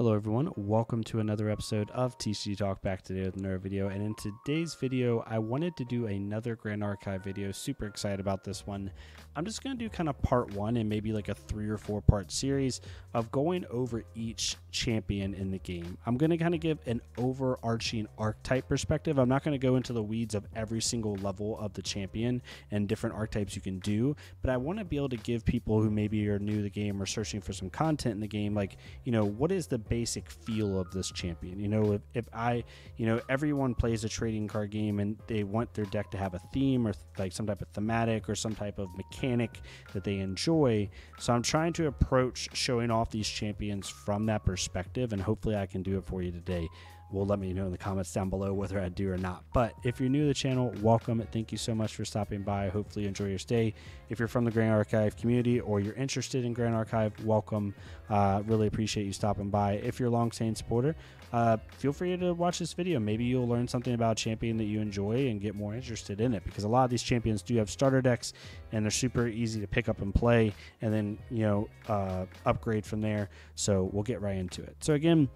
Hello, everyone. Welcome to another episode of TCG Talk back today with another video. And in today's video, I wanted to do another Grand Archive video. Super excited about this one. I'm just going to do kind of part one and maybe like a three or four part series of going over each champion in the game. I'm going to kind of give an overarching archetype perspective. I'm not going to go into the weeds of every single level of the champion and different archetypes you can do, but I want to be able to give people who maybe are new to the game or searching for some content in the game, like, you know, what is the basic feel of this champion? You know, if, if I, you know, everyone plays a trading card game and they want their deck to have a theme or like some type of thematic or some type of mechanic that they enjoy. So I'm trying to approach showing off these champions from that perspective, and hopefully I can do it for you today will let me know in the comments down below whether I do or not. But if you're new to the channel, welcome. Thank you so much for stopping by. Hopefully, you enjoy your stay. If you're from the Grand Archive community or you're interested in Grand Archive, welcome. Uh, really appreciate you stopping by. If you're a long-standing supporter, uh, feel free to watch this video. Maybe you'll learn something about champion that you enjoy and get more interested in it because a lot of these champions do have starter decks and they're super easy to pick up and play and then, you know, uh, upgrade from there. So we'll get right into it. So, again,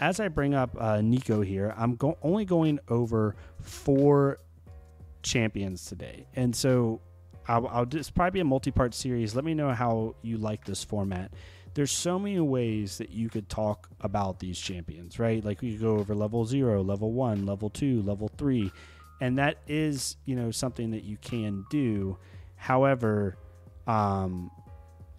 as I bring up uh, Nico here, I'm go- only going over four champions today, and so I'll, I'll just probably be a multi-part series. Let me know how you like this format. There's so many ways that you could talk about these champions, right? Like we could go over level zero, level one, level two, level three, and that is you know something that you can do. However, um,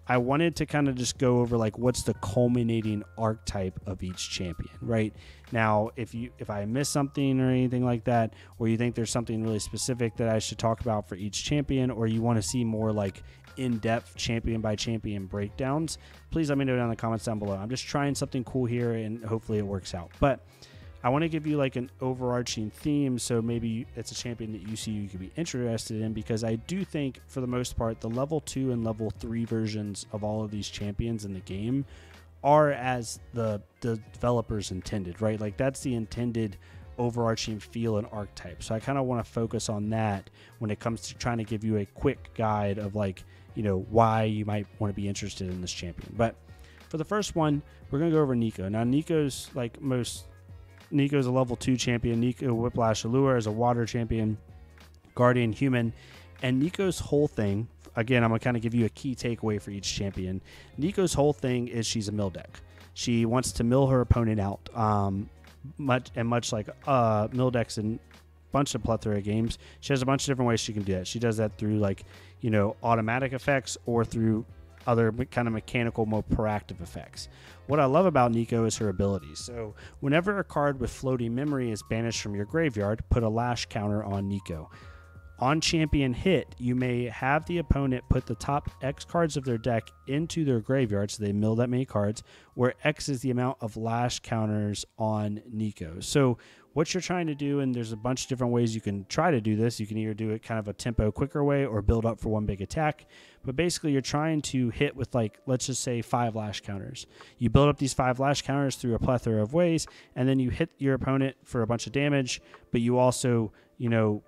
I wanted to kind of just go over like what's the culminating archetype of each champion, right? Now, if you if I miss something or anything like that, or you think there's something really specific that I should talk about for each champion, or you want to see more like in-depth champion by champion breakdowns, please let me know down in the comments down below. I'm just trying something cool here and hopefully it works out. But I want to give you like an overarching theme, so maybe it's a champion that you see you could be interested in because I do think, for the most part, the level two and level three versions of all of these champions in the game are as the the developers intended, right? Like that's the intended overarching feel and archetype. So I kind of want to focus on that when it comes to trying to give you a quick guide of like, you know, why you might want to be interested in this champion. But for the first one, we're going to go over Nico. Now Nico's like most Nico's a level two champion. Nico Whiplash Allure is a water champion, guardian human. And Nico's whole thing, again, I'm going to kind of give you a key takeaway for each champion. Nico's whole thing is she's a mill deck. She wants to mill her opponent out. Um, much and much like uh, mill decks in a bunch of plethora of games, she has a bunch of different ways she can do that. She does that through like, you know, automatic effects or through other kind of mechanical, more proactive effects. What I love about Nico is her abilities. So, whenever a card with floating memory is banished from your graveyard, put a lash counter on Nico. On champion hit, you may have the opponent put the top X cards of their deck into their graveyard, so they mill that many cards, where X is the amount of lash counters on Nico. So, what you're trying to do, and there's a bunch of different ways you can try to do this. You can either do it kind of a tempo quicker way or build up for one big attack. But basically, you're trying to hit with, like, let's just say five lash counters. You build up these five lash counters through a plethora of ways, and then you hit your opponent for a bunch of damage, but you also, you know,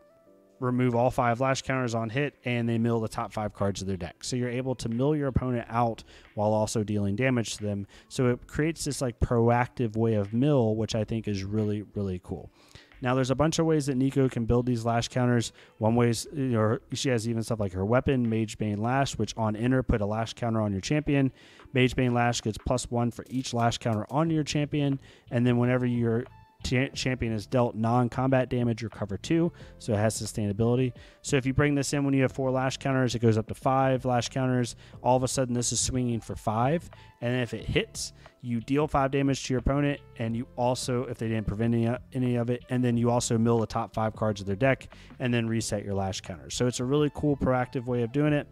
remove all five lash counters on hit and they mill the top five cards of their deck. So you're able to mill your opponent out while also dealing damage to them. So it creates this like proactive way of mill, which I think is really, really cool. Now there's a bunch of ways that Nico can build these lash counters. One way is you know, she has even stuff like her weapon, Mage Bane Lash, which on enter put a lash counter on your champion. Mage Bane Lash gets plus one for each lash counter on your champion, and then whenever you're champion is dealt non-combat damage or cover two, so it has sustainability. So if you bring this in when you have four lash counters, it goes up to five lash counters. All of a sudden, this is swinging for five, and if it hits, you deal five damage to your opponent, and you also, if they didn't prevent any, any of it, and then you also mill the top five cards of their deck, and then reset your lash counters. So it's a really cool, proactive way of doing it.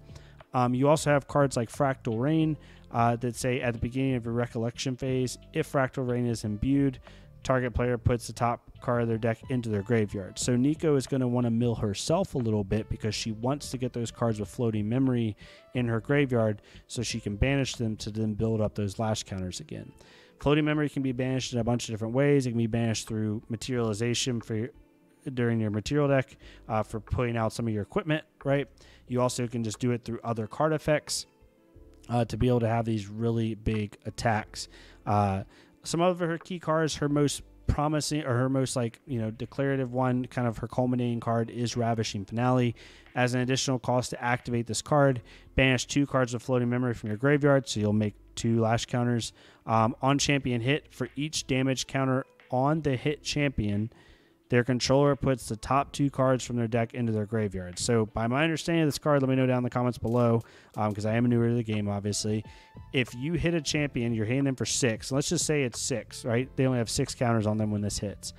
Um, you also have cards like Fractal Rain uh, that say at the beginning of your recollection phase, if Fractal Rain is imbued, target player puts the top card of their deck into their graveyard. So Nico is going to want to mill herself a little bit because she wants to get those cards with floating memory in her graveyard so she can banish them to then build up those lash counters again. Floating memory can be banished in a bunch of different ways. It can be banished through materialization for during your material deck uh, for putting out some of your equipment, right? You also can just do it through other card effects uh, to be able to have these really big attacks. Uh, some of her key cards, her most promising or her most like you know declarative one kind of her culminating card is ravishing finale. As an additional cost to activate this card banish two cards of floating memory from your graveyard so you'll make two lash counters um, on champion hit for each damage counter on the hit champion their controller puts the top two cards from their deck into their graveyard. So, by my understanding of this card, let me know down in the comments below, because um, I am newer to the game, obviously. If you hit a champion, you're hitting them for six. Let's just say it's six, right? They only have six counters on them when this hits.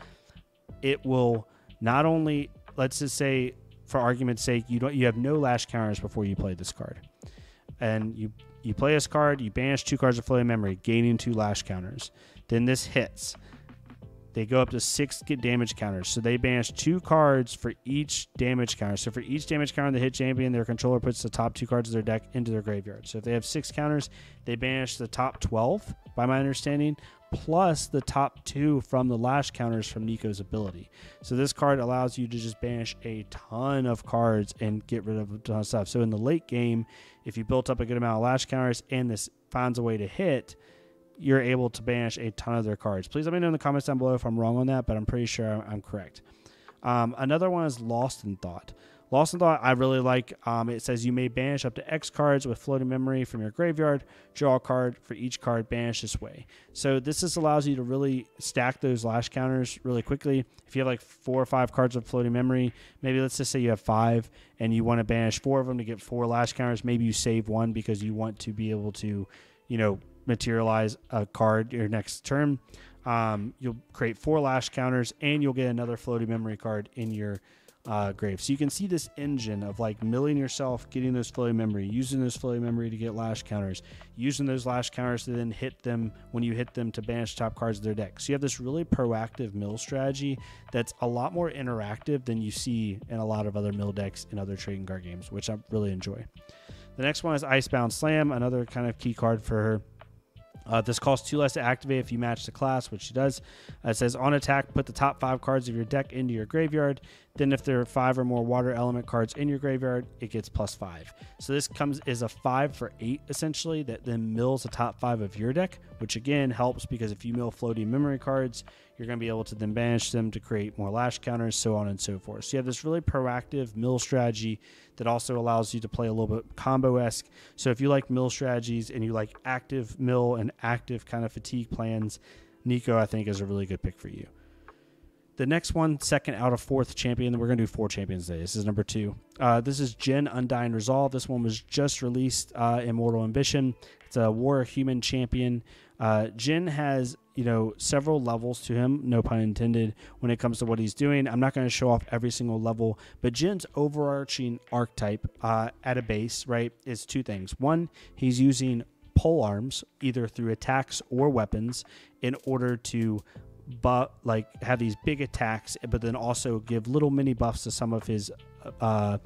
It will not only, let's just say, for argument's sake, you don't, you have no lash counters before you play this card, and you you play this card, you banish two cards of floating memory, gaining two lash counters. Then this hits they go up to six damage counters. So they banish two cards for each damage counter. So for each damage counter the hit champion, their controller puts the top two cards of their deck into their graveyard. So if they have six counters, they banish the top 12, by my understanding, plus the top two from the lash counters from Nico's ability. So this card allows you to just banish a ton of cards and get rid of a ton of stuff. So in the late game, if you built up a good amount of lash counters and this finds a way to hit, you're able to banish a ton of their cards. Please let me know in the comments down below if I'm wrong on that, but I'm pretty sure I'm correct. Um, another one is Lost in Thought. Lost in Thought, I really like. Um, it says you may banish up to X cards with floating memory from your graveyard. Draw a card for each card banished this way. So this just allows you to really stack those lash counters really quickly. If you have like four or five cards of floating memory, maybe let's just say you have five and you want to banish four of them to get four lash counters. Maybe you save one because you want to be able to, you know, materialize a card your next turn. Um, you'll create four lash counters and you'll get another floating memory card in your uh, grave. So you can see this engine of like milling yourself, getting those floating memory, using those floating memory to get lash counters, using those lash counters to then hit them when you hit them to banish top cards of their deck. So you have this really proactive mill strategy that's a lot more interactive than you see in a lot of other mill decks in other trading card games, which I really enjoy. The next one is Icebound Slam, another kind of key card for her. Uh, this costs two less to activate if you match the class, which she does. Uh, it says on attack, put the top five cards of your deck into your graveyard. Then, if there are five or more water element cards in your graveyard, it gets plus five. So this comes is a five for eight essentially that then mills the top five of your deck, which again helps because if you mill floating memory cards, you're going to be able to then banish them to create more lash counters, so on and so forth. So you have this really proactive mill strategy that also allows you to play a little bit combo esque. So if you like mill strategies and you like active mill and active kind of fatigue plans, Nico, I think is a really good pick for you. The next one, second out of fourth champion, we're going to do four champions today. This is number two. Uh, this is Jin Undying Resolve. This one was just released, uh, Immortal Ambition. It's a War Human champion. Uh, Jin has, you know, several levels to him, no pun intended, when it comes to what he's doing. I'm not going to show off every single level, but Jin's overarching archetype uh, at a base, right, is two things. One, he's using pole arms, either through attacks or weapons, in order to but like have these big attacks, but then also give little mini buffs to some of his uh,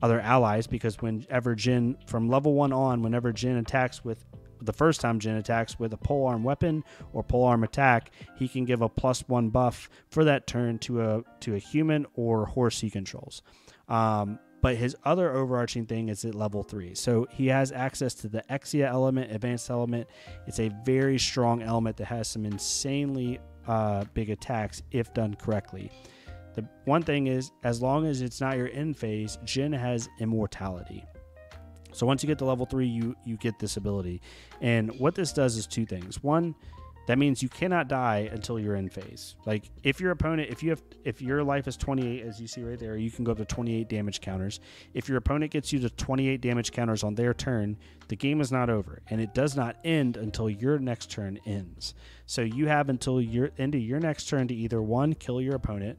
other allies. Because whenever Jin, from level one on, whenever Jin attacks with the first time Jin attacks with a pole arm weapon or pole arm attack, he can give a plus one buff for that turn to a to a human or horse he controls. Um, but his other overarching thing is at level three. So he has access to the Exia element, advanced element. It's a very strong element that has some insanely uh, big attacks if done correctly. The one thing is, as long as it's not your end phase, Jin has immortality. So once you get to level three, you you get this ability, and what this does is two things. One, that means you cannot die until you're in phase. Like if your opponent, if you have, if your life is 28, as you see right there, you can go up to 28 damage counters. If your opponent gets you to 28 damage counters on their turn, the game is not over, and it does not end until your next turn ends. So you have until your end of your next turn to either one, kill your opponent,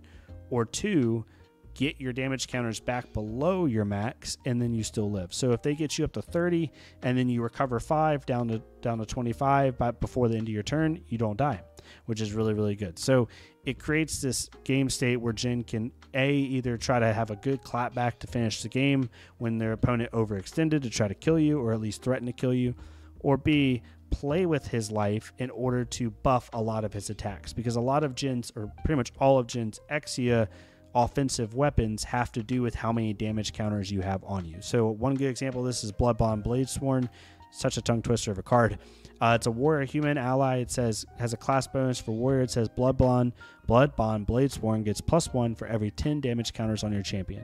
or two, get your damage counters back below your max and then you still live. So if they get you up to 30 and then you recover 5 down to down to 25 but before the end of your turn, you don't die, which is really really good. So it creates this game state where Jin can a either try to have a good clapback to finish the game when their opponent overextended to try to kill you or at least threaten to kill you, or B play with his life in order to buff a lot of his attacks because a lot of Jin's or pretty much all of Jin's Exia offensive weapons have to do with how many damage counters you have on you. So one good example of this is Bloodbond Bladesworn, such a tongue twister of a card. Uh, it's a warrior human ally. It says has a class bonus for warrior. It says blood bond, blood bond, Bladesworn gets plus one for every 10 damage counters on your champion.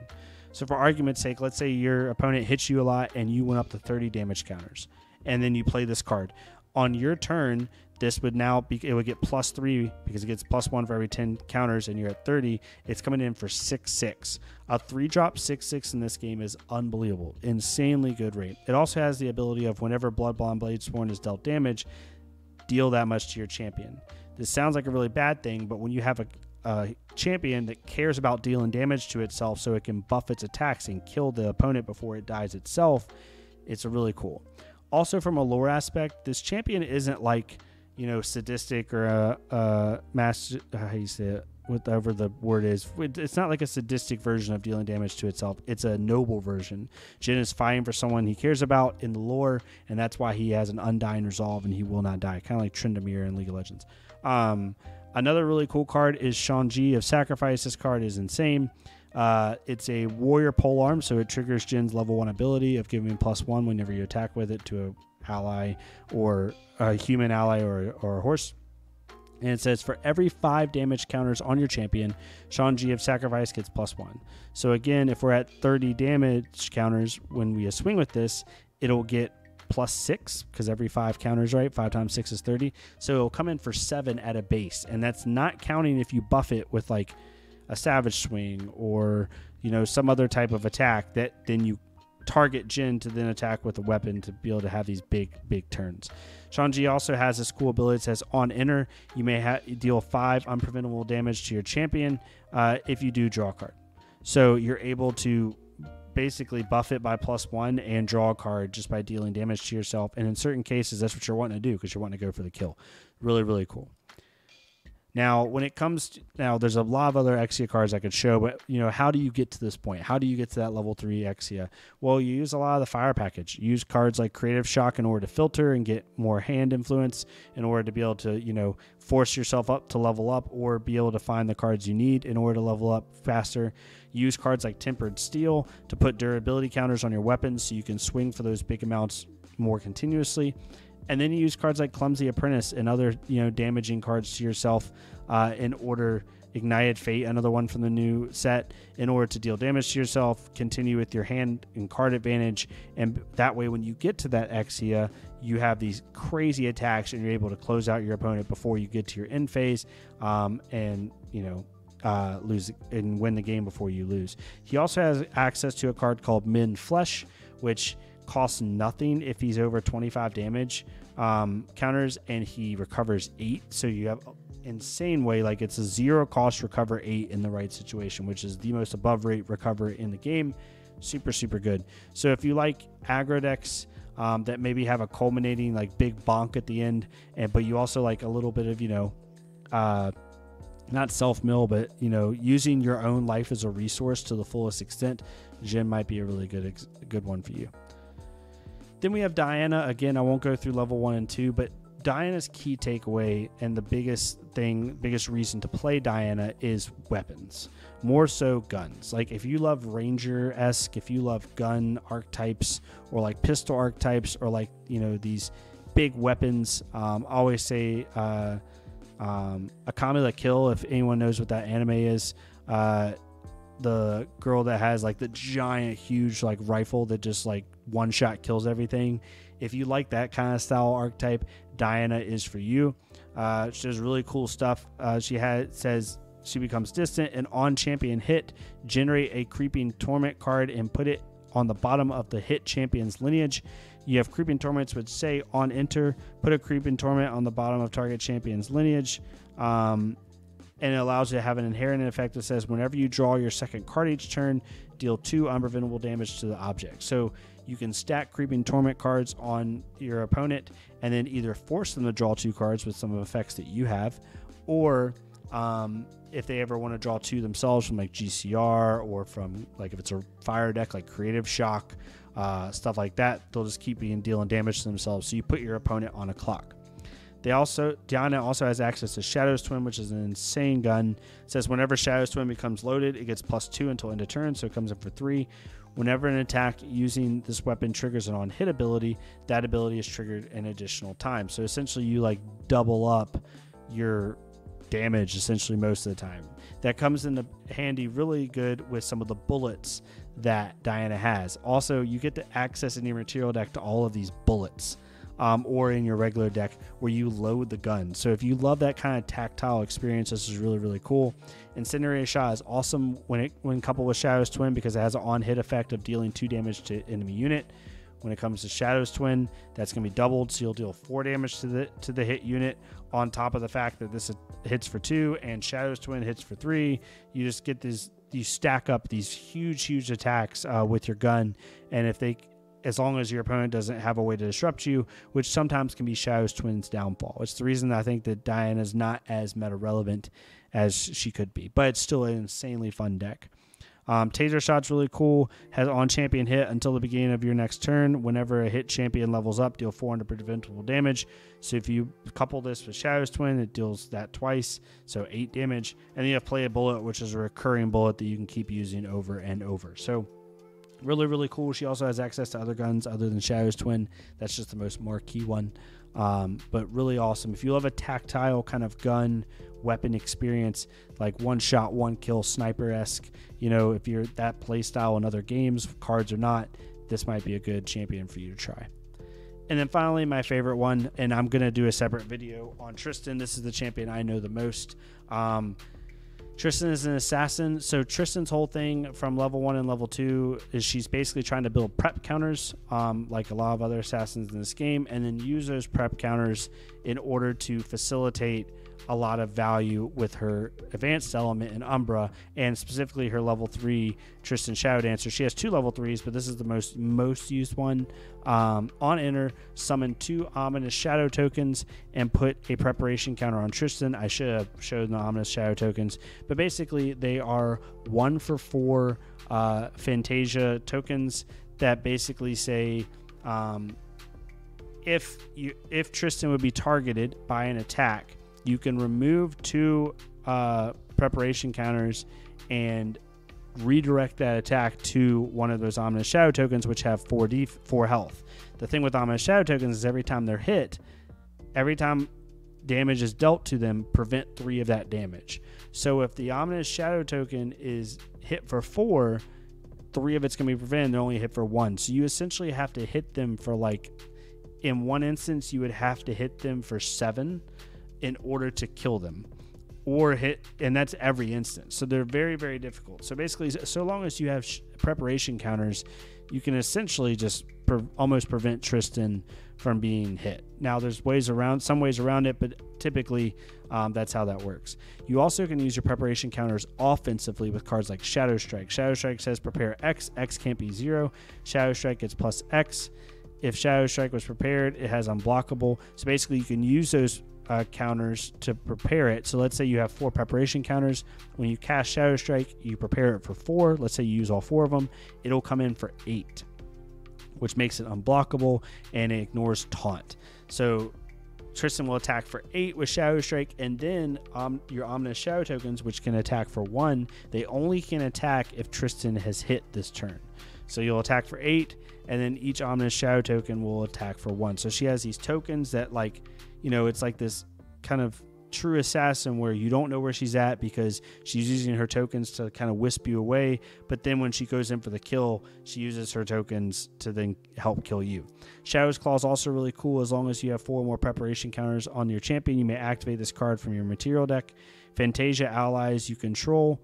So for argument's sake, let's say your opponent hits you a lot and you went up to 30 damage counters, and then you play this card. On your turn, this would now be it would get plus three because it gets plus one for every 10 counters and you're at 30 it's coming in for 6-6 a three drop 6-6 in this game is unbelievable. Insanely good rate. It also has the ability of whenever bloodbond Bladesworn is dealt damage deal that much to your champion. This sounds like a really bad thing but when you have a, a champion that cares about dealing damage to itself so it can buff its attacks and kill the opponent before it dies itself it's a really cool also from a lore aspect this champion isn't like you know, sadistic or a, a mass, how you say it, whatever the word is. It's not like a sadistic version of dealing damage to itself. It's a noble version. Jin is fighting for someone he cares about in the lore, and that's why he has an undying resolve and he will not die. Kind of like Tryndamere in League of Legends. Um, another really cool card is Shang-Chi of Sacrifice. This card is insane. Uh, it's a warrior polearm, so it triggers Jin's level one ability of giving plus one whenever you attack with it to a ally or a human ally or, or a horse. And it says for every five damage counters on your champion, Shang-Chi of Sacrifice gets plus one. So again, if we're at 30 damage counters when we swing with this, it'll get plus six because every five counters, right? Five times six is 30. So it'll come in for seven at a base. And that's not counting if you buff it with like a Savage Swing or, you know, some other type of attack that then you target Jin to then attack with a weapon to be able to have these big, big turns. Shang-Chi also has this cool ability that says on enter, you may ha- deal five unpreventable damage to your champion uh, if you do draw a card. So you're able to basically buff it by plus one and draw a card just by dealing damage to yourself. And in certain cases, that's what you're wanting to do because you're wanting to go for the kill. Really, really cool. Now, when it comes to now, there's a lot of other Exia cards I could show, but you know, how do you get to this point? How do you get to that level three Exia? Well, you use a lot of the fire package. You use cards like Creative Shock in order to filter and get more hand influence in order to be able to, you know, force yourself up to level up or be able to find the cards you need in order to level up faster. Use cards like Tempered Steel to put durability counters on your weapons so you can swing for those big amounts more continuously and then you use cards like Clumsy Apprentice and other you know damaging cards to yourself uh, in order. Ignited Fate, another one from the new set, in order to deal damage to yourself. Continue with your hand and card advantage, and that way, when you get to that Exia, you have these crazy attacks, and you're able to close out your opponent before you get to your end phase, um, and you know uh, lose and win the game before you lose. He also has access to a card called Mend Flesh, which costs nothing if he's over 25 damage um, counters and he recovers eight. So you have insane way like it's a zero cost recover eight in the right situation, which is the most above rate recover in the game. Super super good. So if you like aggro decks. Um, that maybe have a culminating like big bonk at the end, and but you also like a little bit of you know, uh, not self mill, but you know, using your own life as a resource to the fullest extent. Jin might be a really good ex- good one for you. Then we have Diana. Again, I won't go through level one and two, but Diana's key takeaway and the biggest thing, biggest reason to play Diana is weapons. More so guns. Like if you love Ranger esque, if you love gun archetypes or like pistol archetypes or like, you know, these big weapons, um, I always say uh, um, Akame ga Kill, if anyone knows what that anime is. Uh, the girl that has like the giant, huge like rifle that just like one shot kills everything. If you like that kind of style archetype, Diana is for you. Uh, she does really cool stuff. Uh, she has says she becomes distant and on champion hit, generate a creeping torment card and put it on the bottom of the hit champion's lineage. You have creeping torments which say on enter, put a creeping torment on the bottom of target champion's lineage. Um, and it allows you to have an inherent effect that says whenever you draw your second card each turn, deal two unpreventable damage to the object. So you can stack creeping torment cards on your opponent and then either force them to draw two cards with some of the effects that you have, or um, if they ever want to draw two themselves from like GCR or from like if it's a fire deck like Creative Shock, uh, stuff like that, they'll just keep being dealing damage to themselves. So you put your opponent on a clock. They also Diana also has access to Shadow's Twin, which is an insane gun. It says whenever Shadow's Twin becomes loaded, it gets plus two until end of turn, so it comes in for three. Whenever an attack using this weapon triggers an on hit ability, that ability is triggered an additional time. So essentially, you like double up your damage essentially most of the time. That comes into handy really good with some of the bullets that Diana has. Also, you get to access in your material deck to all of these bullets. Um, or in your regular deck where you load the gun. So if you love that kind of tactile experience, this is really really cool. Incendiary shot is awesome when it when coupled with Shadow's Twin because it has an on hit effect of dealing two damage to enemy unit. When it comes to Shadow's Twin, that's going to be doubled, so you'll deal four damage to the to the hit unit. On top of the fact that this hits for two and Shadow's Twin hits for three, you just get these You stack up these huge, huge attacks uh, with your gun, and if they as long as your opponent doesn't have a way to disrupt you, which sometimes can be Shadow's Twin's downfall. It's the reason I think that Diana is not as meta relevant as she could be, but it's still an insanely fun deck. Um, taser shot's really cool. Has on champion hit until the beginning of your next turn. Whenever a hit champion levels up, deal 400 preventable damage. So if you couple this with Shadow's Twin, it deals that twice, so eight damage. And then you have play a bullet, which is a recurring bullet that you can keep using over and over. So really, really cool. She also has access to other guns other than Shadow's Twin. That's just the most marquee one. Um, but really awesome. If you love a tactile kind of gun weapon experience, like one shot, one kill, sniper esque, you know, if you're that play style in other games, cards or not, this might be a good champion for you to try. And then finally, my favorite one, and I'm to do a separate video on Tristan. This is the champion I know the most. Um, Tristan is an assassin. So Tristan's whole thing from level one and level two is she's basically trying to build prep counters, um, like a lot of other assassins in this game, and then use those prep counters in order to facilitate a lot of value with her advanced element in Umbra and specifically her level three Tristan Shadow Dancer. She has two level threes, but this is the most most used one. Um, on enter, summon two ominous shadow tokens and put a preparation counter on Tristan. I should have showed the ominous shadow tokens, but basically they are one for four uh, Fantasia tokens that basically say. Um, if you if Tristan would be targeted by an attack, you can remove two uh, preparation counters and redirect that attack to one of those ominous shadow tokens, which have four d four health. The thing with ominous shadow tokens is every time they're hit, every time damage is dealt to them, prevent three of that damage. So if the ominous shadow token is hit for four, three of it's gonna be prevented. They're only hit for one. So you essentially have to hit them for like, in one instance, you would have to hit them for seven in order to kill them or hit and that's every instance so they're very very difficult. So basically so long as you have sh- preparation counters you can essentially just pre- almost prevent tristan from being hit. Now there's ways around some ways around it but typically um, that's how that works. You also can use your preparation counters offensively with cards like shadow strike. Shadow strike says prepare x x can't be zero. Shadow strike gets plus x. If shadow strike was prepared it has unblockable. So basically you can use those uh, counters to prepare it. So let's say you have four preparation counters. When you cast Shadow Strike, you prepare it for four. Let's say you use all four of them, it'll come in for eight, which makes it unblockable and it ignores taunt. So Tristan will attack for eight with Shadow Strike, and then um, your Ominous Shadow tokens, which can attack for one, they only can attack if Tristan has hit this turn. So you'll attack for eight, and then each Ominous Shadow token will attack for one. So she has these tokens that, like, you know, it's like this kind of true assassin where you don't know where she's at because she's using her tokens to kind of wisp you away. But then when she goes in for the kill, she uses her tokens to then help kill you. Shadow's Claw is also really cool. As long as you have four more preparation counters on your champion, you may activate this card from your material deck. Fantasia allies you control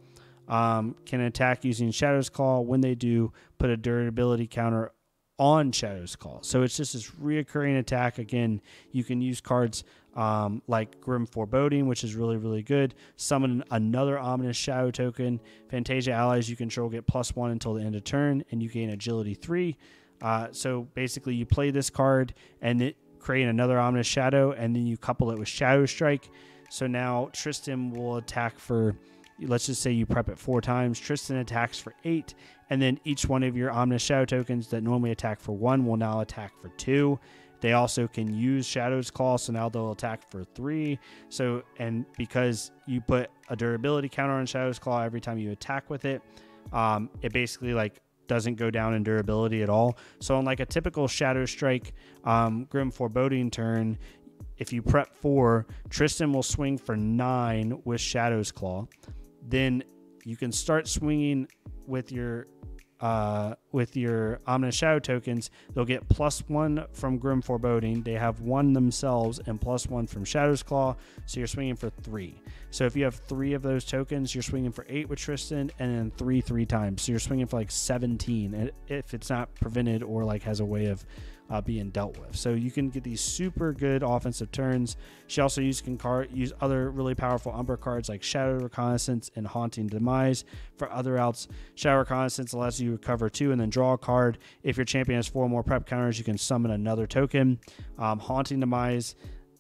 um, can attack using Shadow's Claw. When they do, put a durability counter on Shadow's Claw. So it's just this reoccurring attack. Again, you can use cards um, like Grim Foreboding, which is really, really good. Summon another Ominous Shadow token. Fantasia allies you control get plus one until the end of turn, and you gain Agility three. Uh, so basically, you play this card and it create another Ominous Shadow, and then you couple it with Shadow Strike. So now Tristan will attack for let's just say you prep it four times. Tristan attacks for eight, and then each one of your Ominous Shadow tokens that normally attack for one will now attack for two. They also can use Shadow's Claw, so now they'll attack for three. So, and because you put a durability counter on Shadow's Claw every time you attack with it, um, it basically like doesn't go down in durability at all. So, on like a typical Shadow Strike um, Grim Foreboding turn, if you prep four, Tristan will swing for nine with Shadow's Claw. Then you can start swinging with your uh, with your Ominous Shadow tokens, they'll get plus one from Grim Foreboding. They have one themselves and plus one from Shadow's Claw. So you're swinging for three. So if you have three of those tokens, you're swinging for eight with Tristan and then three three times. So you're swinging for like 17 if it's not prevented or like has a way of uh, being dealt with. So you can get these super good offensive turns. She also use can car- use other really powerful Umbra cards like Shadow Reconnaissance and Haunting Demise for other outs. Shadow Reconnaissance allows you to recover two and then draw a card. If your champion has four more prep counters, you can summon another token. Um, Haunting Demise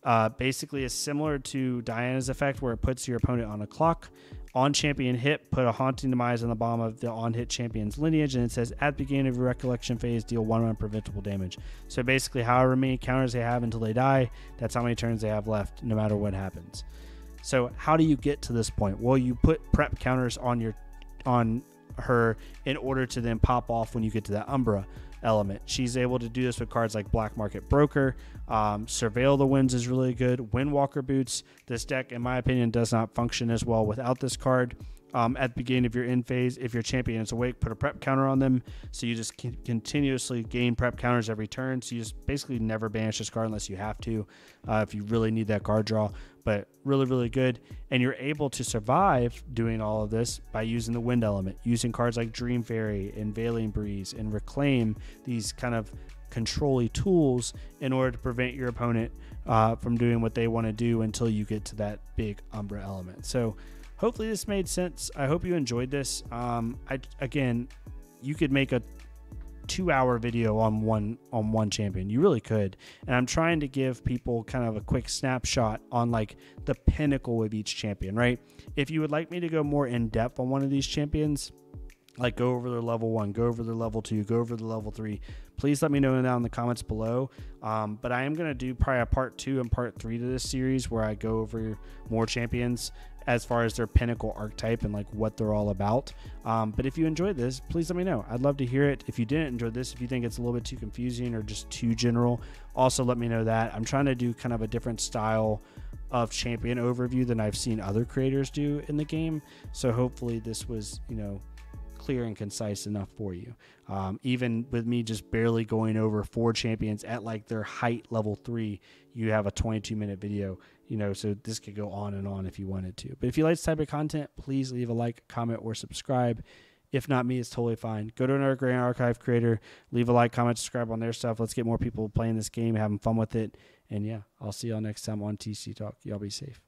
uh, basically is similar to Diana's effect, where it puts your opponent on a clock on champion hit, put a haunting demise on the bottom of the on hit champion's lineage, and it says at the beginning of your recollection phase, deal one unpreventable damage. So basically, however many counters they have until they die, that's how many turns they have left, no matter what happens. So how do you get to this point? Well, you put prep counters on your on her in order to then pop off when you get to that Umbra element. She's able to do this with cards like Black Market Broker. Um, Surveil the Winds is really good. Windwalker Boots. This deck, in my opinion, does not function as well without this card. Um, at the beginning of your end phase, if your champion is awake, put a prep counter on them. So you just continuously gain prep counters every turn. So you just basically never banish this card unless you have to, uh, if you really need that card draw but really, really good. And you're able to survive doing all of this by using the wind element, using cards like Dream Fairy and Veiling Breeze and Reclaim, these kind of controlly tools in order to prevent your opponent uh, from doing what they want to do until you get to that big Umbra element. So hopefully this made sense. I hope you enjoyed this. Um, I again, you could make a two hour video on one on one champion. You really could. And I'm trying to give people kind of a quick snapshot on like the pinnacle of each champion, right? If you would like me to go more in depth on one of these champions, like go over their level one, go over their level two, go over the level three, please let me know down in the comments below. Um, but I am going to do probably a part two and part three to this series where I go over more champions as far as their pinnacle archetype and like what they're all about. Um, but if you enjoyed this, please let me know. I'd love to hear it. If you didn't enjoy this, if you think it's a little bit too confusing or just too general, also let me know that. I'm trying to do kind of a different style of champion overview than I've seen other creators do in the game. So hopefully this was, you know, clear and concise enough for you. Um, even with me just barely going over four champions at like their height level three, you have a 22 minute video you know, so this could go on and on if you wanted to. But if you like this type of content, please leave a like, comment, or subscribe. If not me, it's totally fine. Go to another Grand Archive creator, leave a like, comment, subscribe on their stuff. Let's get more people playing this game, having fun with it. And yeah, I'll see y'all next time on TC Talk. Y'all be safe.